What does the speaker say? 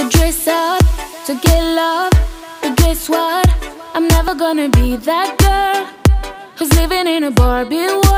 Could dress up to get love, but guess what? I'm never gonna be that girl who's living in a Barbie world.